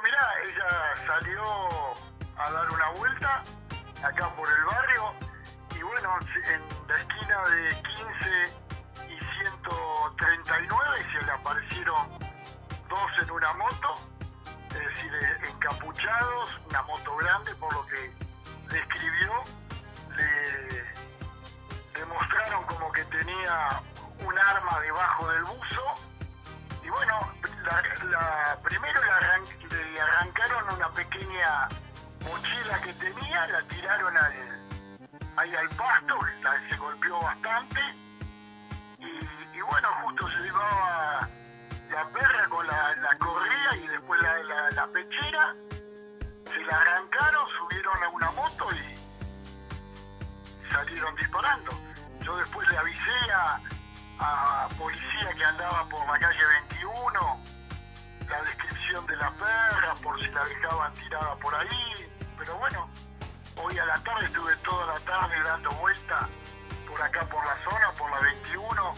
Mirá, ella salió a dar una vuelta acá por el barrio y bueno, en la esquina de 15 y 139 se le aparecieron dos en una moto, es decir, encapuchados, una moto grande por lo que describió, le demostraron como que tenía un arma debajo del buzo y bueno, la, primero le, arrancaron una pequeña mochila que tenía, la tiraron ahí al pasto, se golpeó bastante y, bueno, justo se llevaba la perra con la, correa y después la, pechera, se la arrancaron, subieron a una moto y salieron disparando. Yo después le avisé a, a policía que andaba por la calle 21, la descripción de la perra, por si la dejaban tirada por ahí. Pero bueno, hoy a la tarde estuve toda la tarde dando vuelta por acá por la zona, por la 21,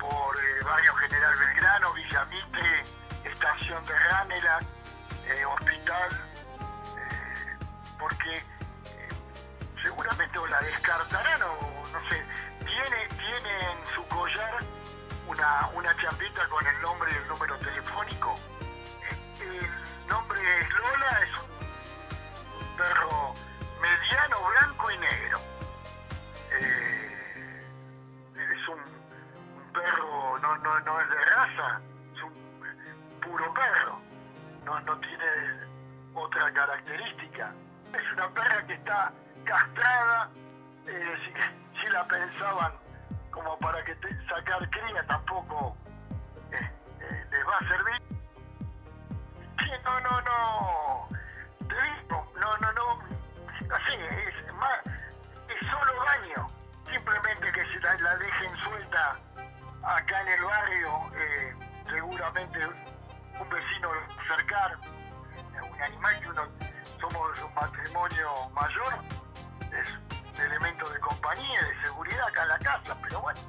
por eh, Barrio General Belgrano, Villa Mitre, Estación de Ranela, eh, Hospital, con el nombre y el número telefónico. El nombre es Lola, es un perro mediano, blanco y negro. Eh, es un, perro, no, no, no es de raza, es un puro perro, no, no tiene otra característica. Es una perra que está castrada, eh, si, la pensaban como para que sacar cría tampoco no, te no, no, no, así, es, más, es solo daño, simplemente que si la, dejen suelta acá en el barrio, seguramente un vecino cercar, un animal que uno somos un matrimonio mayor, es un elemento de compañía, de seguridad acá en la casa, pero bueno,